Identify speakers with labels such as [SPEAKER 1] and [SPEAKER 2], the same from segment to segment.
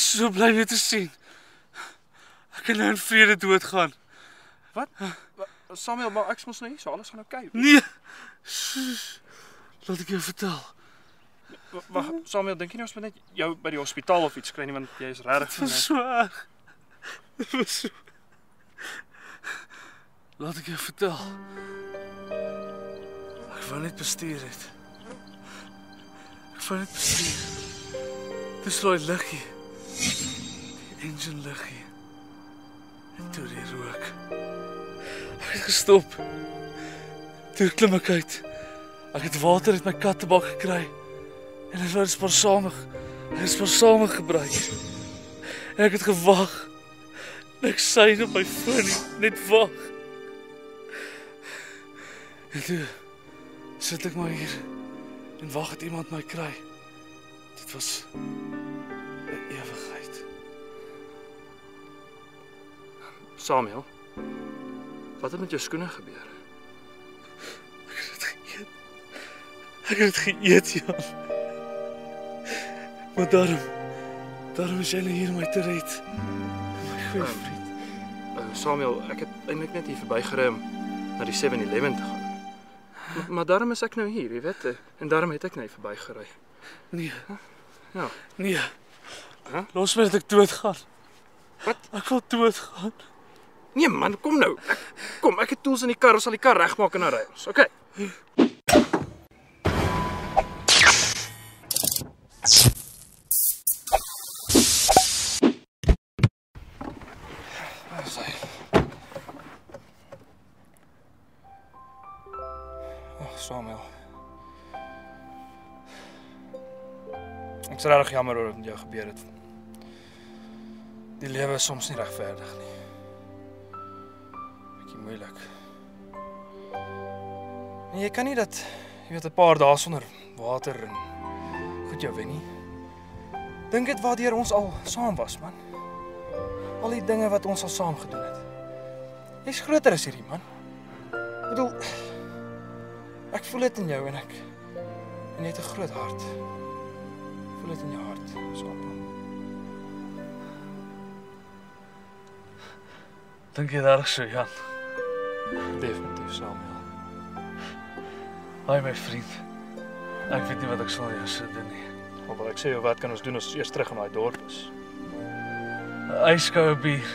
[SPEAKER 1] is so bly weer te sien. Ek kan nou in vrede doodgaan.
[SPEAKER 2] Wat? Samuel, maar ek's mos nou hier, so alles gaan oukei. Okay.
[SPEAKER 1] Nee. Laat ek jou vertel.
[SPEAKER 2] Wag, Samuel, dink jy nou ons moet net jou by die hospitaal of iets kry nie want jy is regtig
[SPEAKER 1] was so erg. Dit was so. Laat ek jou vertel. Ek wou net bestuur het. Ek wou net bestuur. Dis daai liggie. Engine liggie. En toe die rook. Ek het gestop. Toe klim ek uit. Ek het water uit my kattebak gekry. En dit was spaarsamig. Dit is spaarsamig gebruik. En ek het gewag. Ek sê op my foon net wag. En toe sit ek maar hier en wag dat iemand my kry. Dit was
[SPEAKER 2] Samuel. Wat het met jou skoene gebeur?
[SPEAKER 1] Ek het dit geëet. Ek het dit geëet, Jan. Maar daarom daarom is jy nou hier om my te red. My goeie
[SPEAKER 2] Ehm,
[SPEAKER 1] vriend.
[SPEAKER 2] Uh, Samuel, ek het eintlik net hier verbygery om na die 7-Eleven te gaan. Maar, maar daarom is ek nou hier, jy weet, eh, en daarom het ek net verbygery.
[SPEAKER 1] Nee.
[SPEAKER 2] Ja.
[SPEAKER 1] Nee.
[SPEAKER 2] Hæ?
[SPEAKER 1] Los my dat ek doodgaan.
[SPEAKER 2] Wat?
[SPEAKER 1] Ek wil doodgaan.
[SPEAKER 2] Nee man, kom nou. Ek, kom, ek het tools in die kar, ons sal die kar regmaak en dan ry ons. Okay. Ag, Samuel. Ek is regtig jammer oor wat met jou gebeur het. Die lewe is soms nie regverdig nie. Moeilik. En jy kan nie dat jy weet 'n paar dae sonder water en goed jou wen nie. Dink dit waardeur ons al saam was, man. Al die dinge wat ons al saam gedoen het. Jy's groter as hierdie man. Ek bedoel ek voel dit in jou en ek en jy het 'n groot hart. Ek voel dit in jou hart.
[SPEAKER 1] Dink jy daar so, Jan?
[SPEAKER 2] Definitief Samuel.
[SPEAKER 1] Haai my vriend. Ek weet nie wat ek sal jou sê doen nie.
[SPEAKER 2] Maar wat ek sê, wat kan ons doen as ons eers terug in daai dorp is?
[SPEAKER 1] 'n Yskoue bier.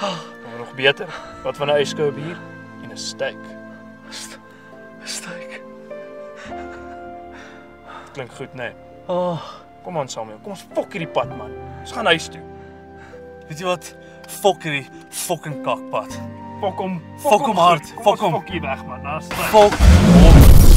[SPEAKER 2] Maar nog beter, wat van 'n yskoue bier en 'n steak.
[SPEAKER 1] St- Steek.
[SPEAKER 2] Klink goed, né? Nee.
[SPEAKER 1] Oh,
[SPEAKER 2] Kom aan Samuel, kom ons fok hierdie pad man. Ons gaan huis toe.
[SPEAKER 1] weet jy wat? Fok hierdie fucking kakpad.
[SPEAKER 2] Fok hom,
[SPEAKER 1] Fok hom hard,
[SPEAKER 2] Kom
[SPEAKER 1] fok
[SPEAKER 2] ons
[SPEAKER 1] hom.
[SPEAKER 2] Fok hier weg man. Daar's
[SPEAKER 1] Fok.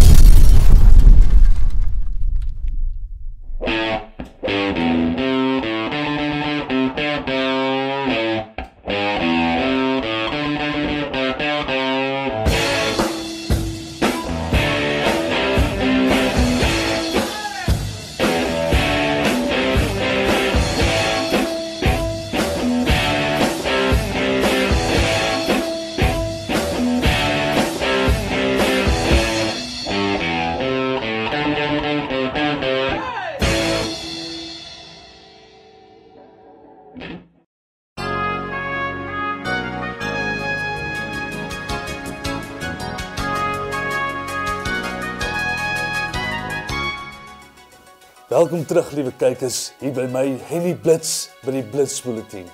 [SPEAKER 1] Welkom terug liewe kykers hier by my Henny Blitz by die Blitz Bulletin.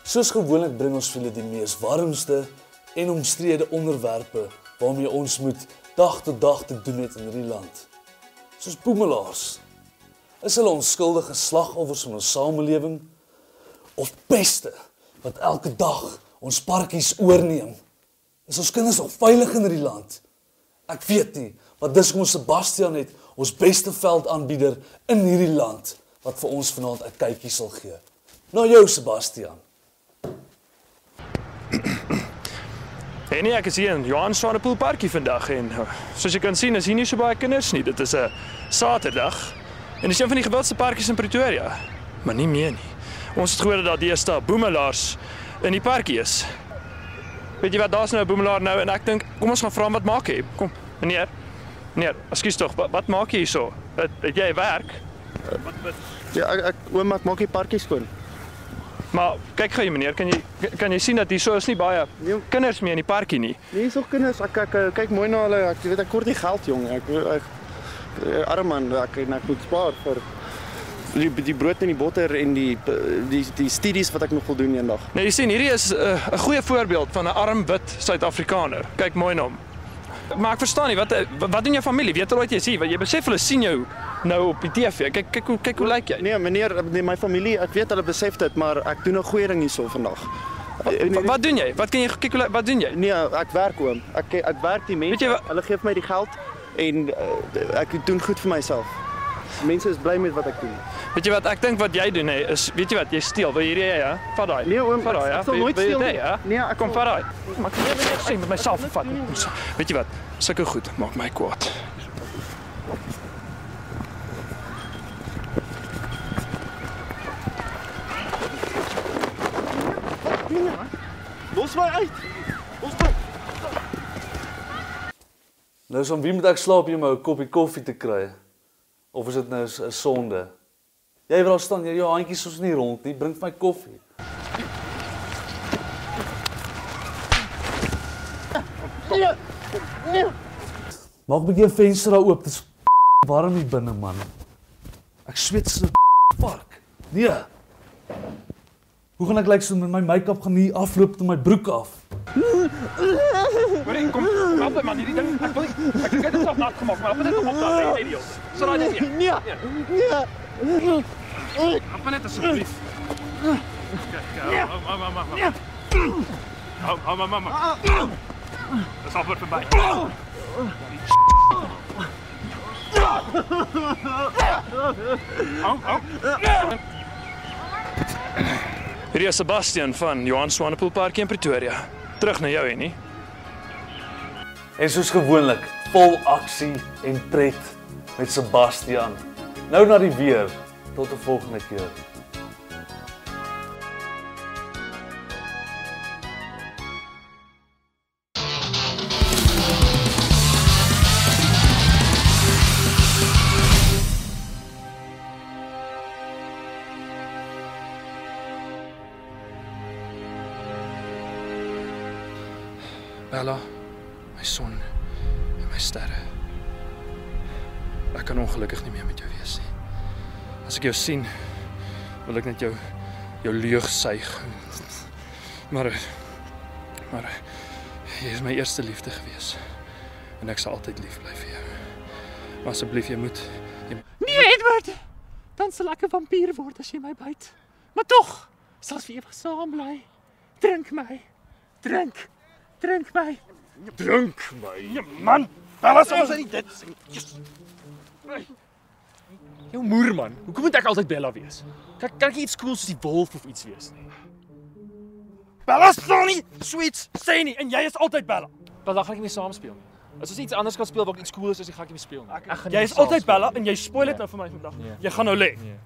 [SPEAKER 1] Soos gewoonlik bring ons vir julle die mees warmste en omstrede onderwerpe waarmee ons moet dag tot dag te doen het in hierdie land. Soos boemelaars. Is hulle onskuldige slagoffers van ons samelewing of peste wat elke dag ons parkies oorneem? Is ons kinders nog veilig in hierdie land? Ek weet nie, maar dis kom Sebastian het ons beste veldaanbieder in hierdie land wat vir ons vanaand 'n kykie sal gee. Na jou Sebastian.
[SPEAKER 2] Hey nee, ek is hier in Johan Swanepoel Parkie vandag en uh, soos jy kan sien is hier nie so baie kinders nie. Dit is 'n Saterdag en dis een van die gewildste parkies in Pretoria. Maar nie meer nie. Ons het gehoor dat daar deesdae boemelaars in die parkie is. Weet jy wat, daar's nou 'n boemelaar nou en ek dink kom ons gaan vra wat maak hy. Kom, meneer. Meneer, ekskuus tog, wat, wat maak jy hierso? Het, het jy werk? Wat wat
[SPEAKER 3] Ja, ek, ek oom ek maak die parkie skoon.
[SPEAKER 2] Maar kyk gou hier meneer, kan jy kan jy sien dat hierso is nie baie
[SPEAKER 3] Nee.
[SPEAKER 2] kinders meer in die parkie nie.
[SPEAKER 3] Nee, so kinders, ek ek ek kyk mooi na hulle. Ek weet ek kort nie geld jong. Ek ek, ek arm man, ek ek moet spaar vir die die brood en die botter en die die die studies wat ek nog wil doen eendag.
[SPEAKER 2] Nee, jy sien, hierdie is 'n uh, goeie voorbeeld van 'n arm wit Suid-Afrikaner. Kyk mooi na hom. Maar ek verstaan nie wat wat wat doen jou familie? Weet hulle wat jy sê? Want jy besef hulle sien jou nou op die TV. Kyk kyk hoe kyk hoe lyk jy?
[SPEAKER 3] Nee, meneer, nee, my familie, ek weet hulle besef dit, maar ek doen 'n goeie ding hierso vandag. Eh,
[SPEAKER 2] Wat, wat doen jy? Wat kan jy kyk hoe wat doen jy?
[SPEAKER 3] Nee, ek werk oom. Ek ek werk die mense.
[SPEAKER 2] Wat-
[SPEAKER 3] Hulle gee vir my die geld en uh, ek doen goed vir myself. Mense is bly met wat ek doen.
[SPEAKER 2] Weet jy wat ek dink wat jy doen hè is weet jy wat jy steel. Wil hierdie jy ja? Vat daai.
[SPEAKER 3] Nee, oom,
[SPEAKER 2] vat daai
[SPEAKER 3] ek-
[SPEAKER 2] ja.
[SPEAKER 3] ek sal nooit steel nie.
[SPEAKER 2] ja?
[SPEAKER 3] Nee, ek
[SPEAKER 2] kom vat daai. Maar ek wil net sê met myself vat. Weet jy wat? Sulke goed maak my kwaad.
[SPEAKER 3] Los my uit. Los my.
[SPEAKER 1] Nou is om wie moet ek slaap jy om 'n koppie koffie te kry? Of is dit nou 'n sonde? Jy wil daar staan, jy jou handjies ons nie rond nie, bring vir my koffie. Maak 'n bietjie 'n venster daar oop. Dit is warm hier binne, man. Ek sweet so fuck. Nee. Hoe gaan ek lyk so met my make-up gaan nie afloop tot my broek af?
[SPEAKER 2] Hoor kom, help my man, hierdie ding. Ek wil ek kyk dit nog nat gemaak, maar op net kom op daai lê. Sal daai net.
[SPEAKER 3] Nee. Nee.
[SPEAKER 2] Help my net asseblief. Kyk, hou, hou, hou, hou, hou. Hou, hou, hou. Dis al verby. Hou, hou. Hierdie is Sebastian van Johan Swanepoel Park in Pretoria. Terug na jou hè nie?
[SPEAKER 1] En soos gewoonlik, vol aksie en pret met Sebastian. Nou na die weer. Tot 'n volgende keer.
[SPEAKER 2] Bella, my son en my sterre. Ek kan ongelukkig nie meer met jou wees nie. As ek jou sien, wil ek net jou jou leug suig. Maar maar jy is my eerste liefde gewees en ek sal altyd lief bly vir jou. Maar asseblief jy moet jy
[SPEAKER 4] Nee, Edward. Dan sal ek 'n vampier word as jy my byt. Maar tog, sal ons vir ewig saam bly. Drink my. Drink. Drink my. Drink my.
[SPEAKER 2] Ja man, Bella sê ons uit dit.
[SPEAKER 4] Jou moer man. Hoekom moet ek altyd Bella wees? Kan kan ek iets cool soos die wolf of iets wees nie?
[SPEAKER 2] Bella nie sweets sê nie en jy is altyd Bella.
[SPEAKER 4] Dan gaan ek nie meer saam speel nie. As ons iets anders kan speel wat iets cool is, as ek gaan ek nie meer speel nie. Ek gaan nie
[SPEAKER 2] Jy is altyd
[SPEAKER 4] speel
[SPEAKER 2] Bella en jy spoil dit
[SPEAKER 4] Nee.
[SPEAKER 2] nou vir my vandag.
[SPEAKER 4] Nee.
[SPEAKER 2] Jy gaan nou lê.
[SPEAKER 4] Nee.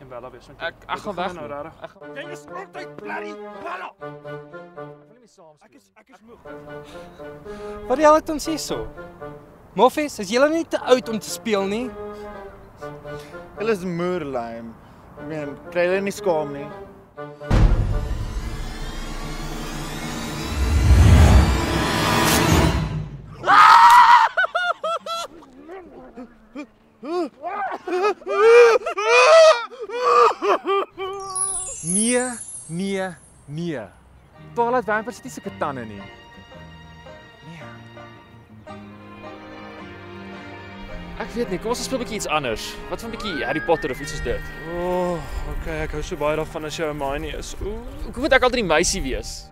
[SPEAKER 2] En Bella wees.
[SPEAKER 4] Ek ek gaan weg
[SPEAKER 2] nou regtig.
[SPEAKER 4] Ek gaan
[SPEAKER 2] Jy is altyd bloody Bella.
[SPEAKER 4] Nie meer saam speel.
[SPEAKER 2] Ek is ek is moeg.
[SPEAKER 5] Wat die hel het ons hierso? Moffies, is julle nie te oud om te speel nie?
[SPEAKER 3] Hulle is moerlyn. Ek meen, kry hulle nie skaam nie.
[SPEAKER 4] Nee, nee, nee. Twilight Vampire sit nie sulke tande nie. Nee. Ek weet nie, kom ons speel 'n bietjie iets anders. Wat van 'n bietjie Harry Potter of iets soos dit?
[SPEAKER 2] O, oh, okay, ek hou so baie daarvan as jy 'n Hermione is. Ooh.
[SPEAKER 4] Hoekom moet ek altyd die meisie wees?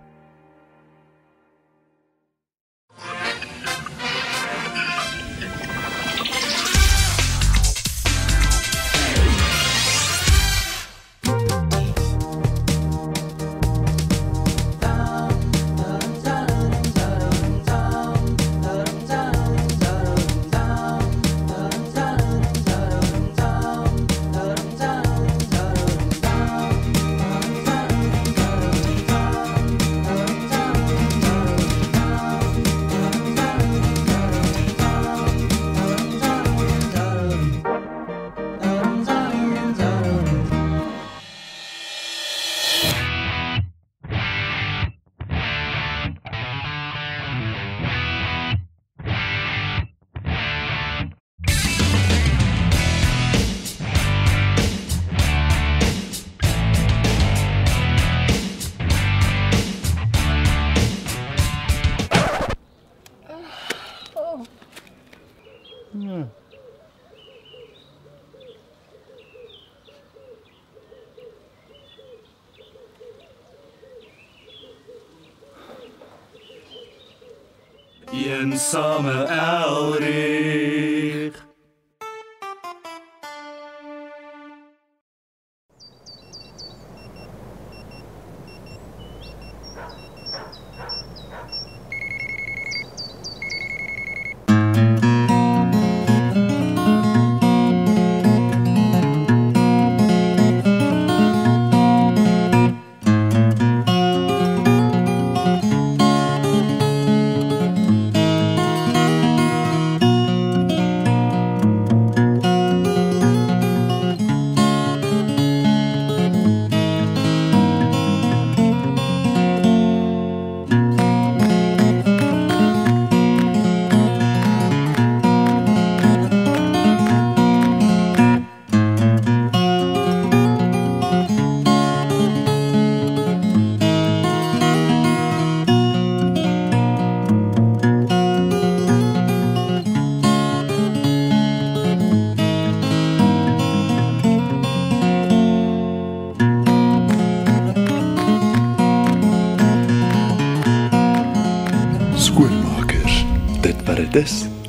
[SPEAKER 6] in summer out in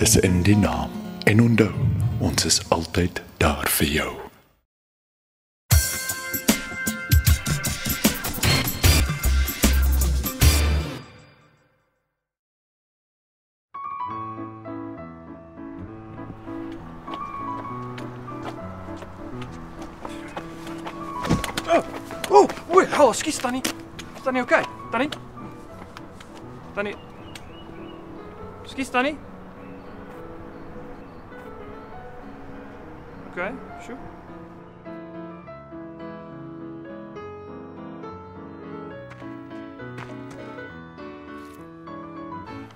[SPEAKER 6] is, in die naam. En onthou, ons is altyd daar vir jou.
[SPEAKER 2] O, o, oh, skus Tannie. Is Tannie okay? Tannie? Tannie. Skus Tannie. Okay, sure.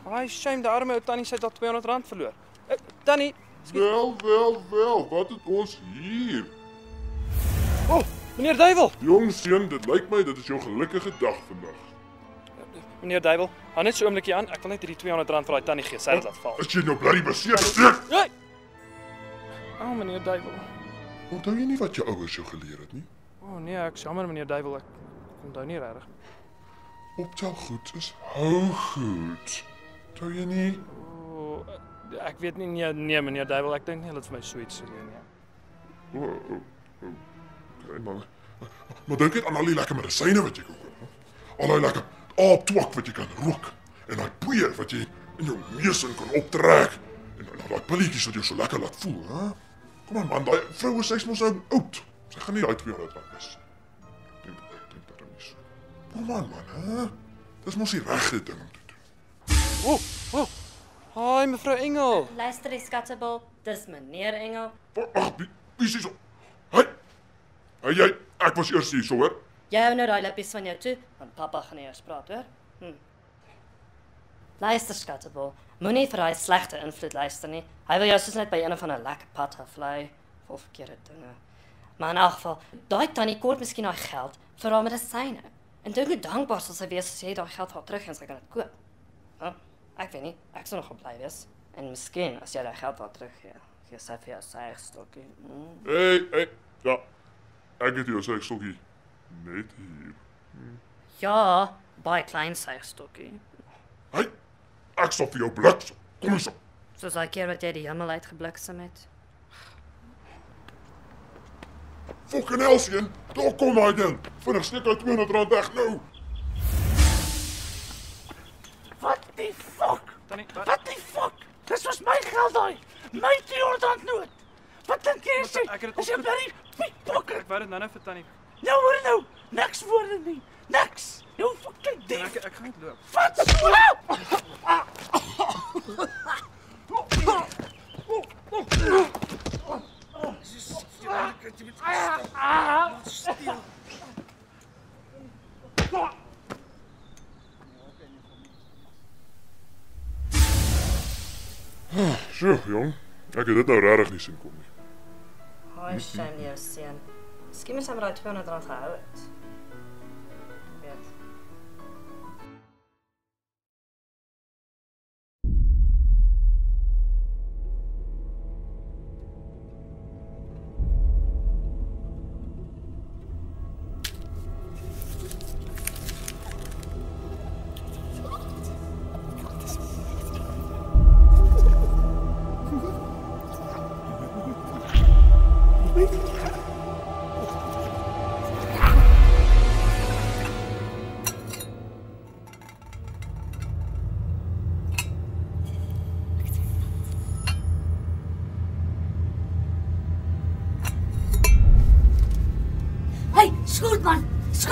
[SPEAKER 2] Ai, shame, die arme ou Tannie sy het al R200 verloor. Uh, tannie,
[SPEAKER 7] Wel, wel, wel, wat het ons hier?
[SPEAKER 2] o, oh, meneer Duiwel.
[SPEAKER 7] Jong seun, dit lyk my dit is jou gelukkige dag vandag.
[SPEAKER 2] Meneer Duiwel, hou net so 'n oombliekie aan. Ek wil net hierdie R200 vir daai tannie gee. Sy het dit laat val.
[SPEAKER 7] As jy nou bly beseer steek.
[SPEAKER 2] Hey! O, oh, meneer Duiwel.
[SPEAKER 7] Onthou jy nie wat jou ouers jou geleer het nie?
[SPEAKER 2] O oh, nee, ek jammer meneer Duiwel, ek onthou nie regtig.
[SPEAKER 7] Optel goed is hou goed. Onthou jy nie?
[SPEAKER 2] O, oh, ek weet nie nee, nee meneer Duiwel, ek dink nie hulle het vir my so iets geleer nie.
[SPEAKER 7] O, o, o. Okay, man. Maar dink net aan al die lekker medisyne wat jy kan koop. Al daai lekker aaptwak wat jy kan rook en daai poeier wat jy in jou neus in kan optrek en dan daai pilletjies wat jou so lekker laat voel, hè? Kom aan man, daai vroue sy's mos nou oud. Sy gaan nie daai 200 rand mis. Dink dink dat hom is. Kom aan man, hè? Dis mos die regte ding om te doen.
[SPEAKER 2] O, oh, o. Oh. Haai mevrou Engel.
[SPEAKER 8] Luister, die skattebal, dis meneer Engel.
[SPEAKER 7] Ag, wie wie is hier so? Hey. Hey jy, ek was eers hier so, hoor.
[SPEAKER 8] Jy hou nou daai lippies van jou toe, want pappa gaan nie eers praat, hoor? Hm. Luister, skattebal, moenie vir daai slegte invloed luister nie. Hy wil jou soos net by een of ander lekker pad aflei of verkeerde dinge. Maar in elk geval, daai tannie kort miskien daai geld vir haar medisyne. En dink hoe dankbaar sal sy wees as jy daai geld haar terug en sy kan dit koop. Huh? Ek weet nie, ek sou nog bly wees. En miskien as jy daai geld haar teruggee, gee sy vir jou sy stokkie. Mm.
[SPEAKER 7] Hey, hey. Ja. Ek het jou ek stokkie net hier.
[SPEAKER 8] Ja, baie klein suigstokkie.
[SPEAKER 7] Hey. Ek sal vir jou bliksem. Kom eens op.
[SPEAKER 8] Soos daai keer wat jy die hemel uitgebliksem het.
[SPEAKER 7] Fucking hell, seun. Daar kom hy ding. Vinnig steek hy 200 rand weg nou.
[SPEAKER 4] Wat die fuck?
[SPEAKER 2] Tannie, wat?
[SPEAKER 4] Wat die fuck? Dis was my geld daai. My 200 rand noot. Wat dink jy
[SPEAKER 2] ek het dit
[SPEAKER 4] Is jy
[SPEAKER 2] opge-
[SPEAKER 4] bly pickpocket?
[SPEAKER 2] Ek wou dit nou-nou vir tannie.
[SPEAKER 4] Nou hoor nou, niks woorde nie. Niks. Jou fucking
[SPEAKER 2] Ek
[SPEAKER 4] dief.
[SPEAKER 2] ek gaan net loop.
[SPEAKER 4] Wat so?
[SPEAKER 7] Sjoe, jong. Ek het dit nou regtig nie sien kom nie.
[SPEAKER 8] Haai, shame jou seun. Miskien moet hy maar daai 200 rand gehou
[SPEAKER 1] Ek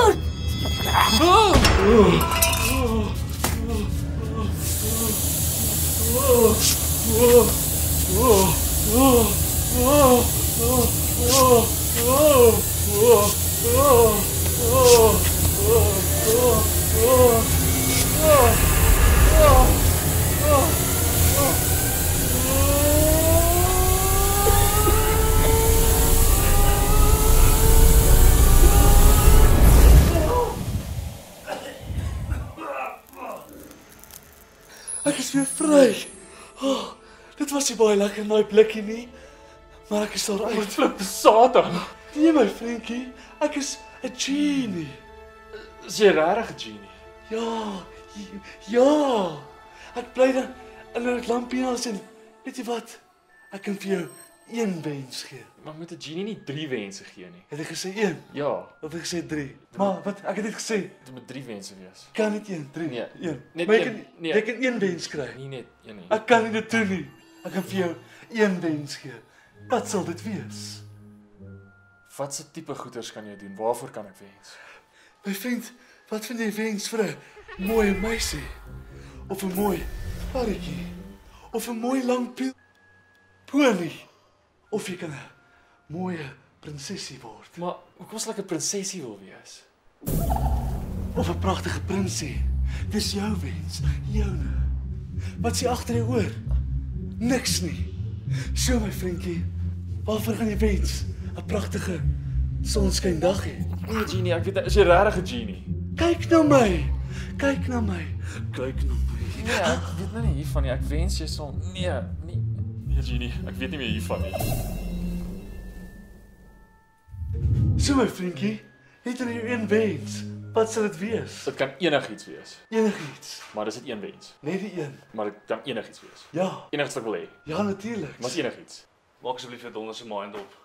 [SPEAKER 1] is weer vry. Oh, dit was nie baie lekker daai blikkie nie. Maar ek is al uit.
[SPEAKER 4] Flip Satan.
[SPEAKER 1] Nee my vriendjie, ek is 'n genie.
[SPEAKER 4] Is jy regtig 'n genie?
[SPEAKER 1] Ja, ja. Ek bly dan in 'n lampienas en weet jy wat? Ek kan vir jou een wens gee.
[SPEAKER 4] Maar moet 'n genie nie 3 wense gee nie.
[SPEAKER 1] Het ek gesê een?
[SPEAKER 4] Ja,
[SPEAKER 1] Of ek gesê 3? Maar wat ek het dit gesê,
[SPEAKER 4] dit moet 3 wense wees.
[SPEAKER 1] kan dit een, 3.
[SPEAKER 4] Nee,
[SPEAKER 1] een.
[SPEAKER 4] net
[SPEAKER 1] maar jy
[SPEAKER 4] een.
[SPEAKER 1] kan
[SPEAKER 4] Nee.
[SPEAKER 1] jy kan een wens kry.
[SPEAKER 4] Nie net een nie.
[SPEAKER 1] Ek kan nie dit doen nie. Ek kan vir jou een wens gee. Wat sal dit wees?
[SPEAKER 4] Wat se tipe goeders kan jy doen? Waarvoor kan ek wens?
[SPEAKER 1] My vriend, wat vind jy wens vir 'n mooi meisie? Of 'n mooi parretjie? Of 'n mooi lang piel? Pony? Of jy kan 'n mooi prinsesie word?
[SPEAKER 4] Maar hoekom sal ek 'n prinsesie wil wees?
[SPEAKER 1] Of 'n pragtige prinsie? Dis jou wens, joune. Wat s'ie agter jou oor? Niks nie. So my vriendjie, waarvoor gaan jy wens? 'n Pragtige sonskyn dag hê.
[SPEAKER 4] Nee, genie, ek weet is jy regtig 'n genie?
[SPEAKER 1] Kyk na my. Kyk na my. Kyk na my.
[SPEAKER 4] Nee, ek weet nou nie hiervan nie. Ek wens jy sal nee, nee. Nee, genie, ek weet nie meer hiervan nie.
[SPEAKER 1] So my vriendjie, het jy nou een wens? Wat sal dit wees?
[SPEAKER 4] Dit kan enigiets wees,
[SPEAKER 1] Enigiets.
[SPEAKER 4] maar dis net een wens.
[SPEAKER 1] Net die een.
[SPEAKER 4] Maar dit kan enigiets wees.
[SPEAKER 1] Ja,
[SPEAKER 4] Enigiets wat ek wil hê.
[SPEAKER 1] ja natuurlik.
[SPEAKER 4] Maar is enigiets.
[SPEAKER 1] Maak asseblief vir donder se mind op.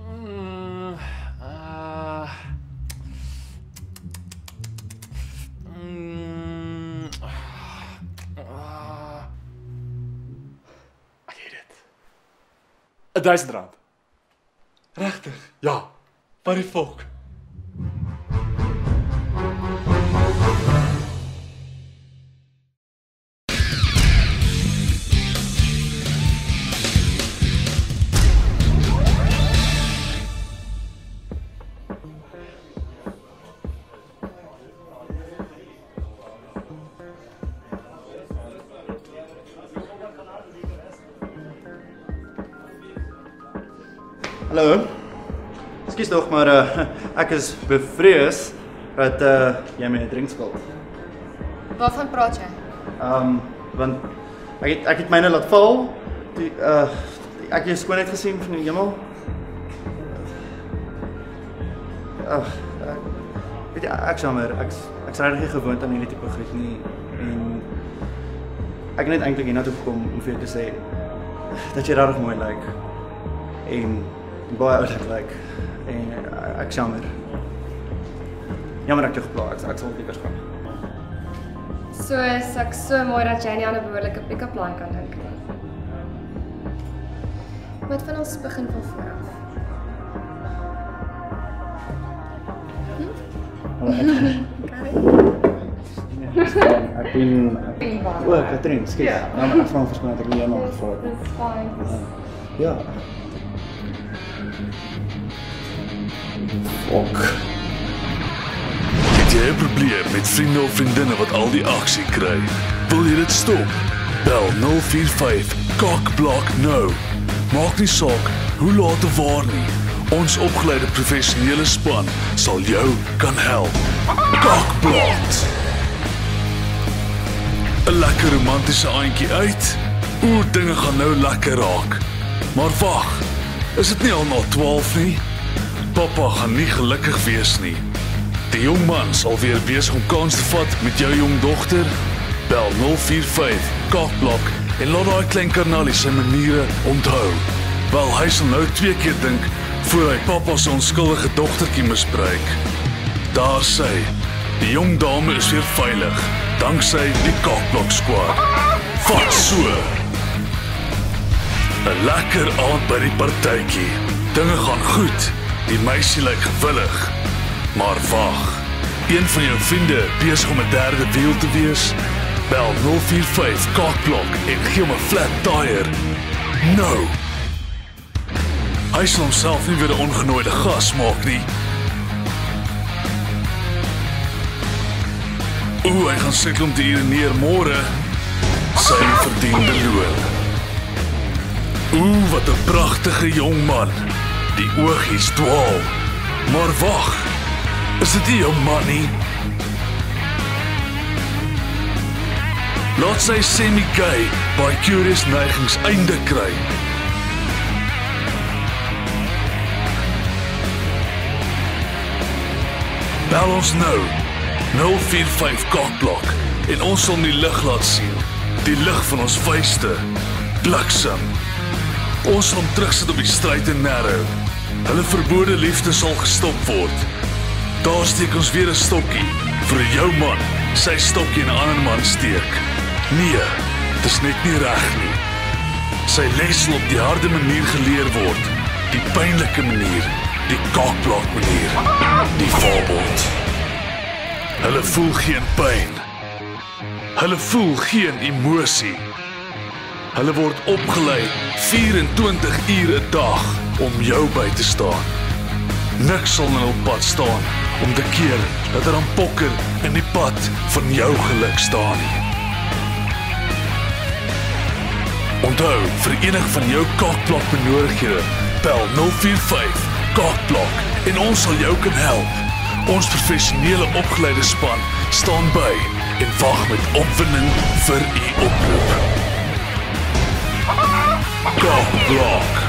[SPEAKER 4] Mm, ah. Mm, 1000 rand.
[SPEAKER 1] Regtig?
[SPEAKER 4] Ja.
[SPEAKER 1] Wat die fok?
[SPEAKER 9] Maar uh, ek is bevrees dat uh jy my 'n drink skuld.
[SPEAKER 10] Waarvan praat jy?
[SPEAKER 9] Um want ek het ek het myne laat val. Die uh ek het jou skoonheid gesien van die hemel. Ag, ek weet jy ek jammer. Ek ek's regtig nie gewoond aan hierdie tipe goed nie en ek het net eintlik hiernatoe gekom om vir jou te sê dat jy regtig mooi lyk. En baie oulik lyk. En uh, ek jammer. Jammer ek het jou gepla. Ek, ek sal liewer gaan.
[SPEAKER 10] So is ek so mooi dat jy nie aan 'n behoorlike pick-up line kan dink nie. Wat van ons begin van voor af?
[SPEAKER 9] Ek ben
[SPEAKER 10] Ben waar.
[SPEAKER 9] O, Katrin. Ja, maar ek vra verskoning dat ek nie helemaal gevra het.
[SPEAKER 10] Dis fyn.
[SPEAKER 9] Ja.
[SPEAKER 1] Ok. Het jy 'n probleem met vriende of vriendinne wat al die aksie kry? Wil jy dit stop? Bel 045 Cockblock nou. Maak nie saak hoe laat of waar nie. Ons opgeleide professionele span sal jou kan help. Cockblock. 'n Lekker romantiese aantjie uit. Oor dinge gaan nou lekker raak. Maar wag, is dit nie al na 12 nie? Pappa gaan nie gelukkig wees nie. Die jong man sal weer besig om kans te vat met jou jong dogter. Bel 045 Cockblock en laat daai klein karnalie sy maniere onthou. Wel hy sal nou twee keer dink voor hy pappa se onskuldige dogtertjie misbruik. Daar sê die jong dame is weer veilig danksy die Cockblock squad. Vat so. 'n Lekker aand by die partytjie. Dinge gaan goed. Die meisie lyk gewillig. Maar wag. Een van jou vriende besig om 'n derde wiel te wees? Bel 045 Kakblok en gee hom 'n flat tire. Nou. Hy sal homself nie weer 'n ongenooide gas maak nie. Ooh, hy gaan sit om te urineer môre. Sy verdiende loon. Ooh, wat 'n pragtige jong man. Die oogies dwaal. Maar wag. Is dit nie jou man nie? Laat sy semi-gay by curious neigings einde kry. Bel ons nou 045 Kokblok en ons sal die lig laat sien. Die lig van ons vuiste. Bliksem. Ons sal hom terugsit op die stryd en narrow. Hulle verbode liefde sal gestop word. Daar steek ons weer 'n stokkie vir jou man. Sy stokkie in 'n ander man steek. Nee, dis net nie reg nie. Sy les sal op die harde manier geleer word. Die pynlike manier, die kakblok manier. Die voorbeeld. Hulle voel geen pyn. Hulle voel geen emosie. Hulle word opgelei 24 ure 'n dag om jou by te staan. Niks sal in hul pad staan om te keer dat er 'n pokker in die pad van jou geluk staan. Onthou, vir enig van jou kakblok benodighede, bel 045 kakblok en ons sal jou kan help. Ons professionele opgeleide span staan by en wag met opwinding vir u oproep. Top Block.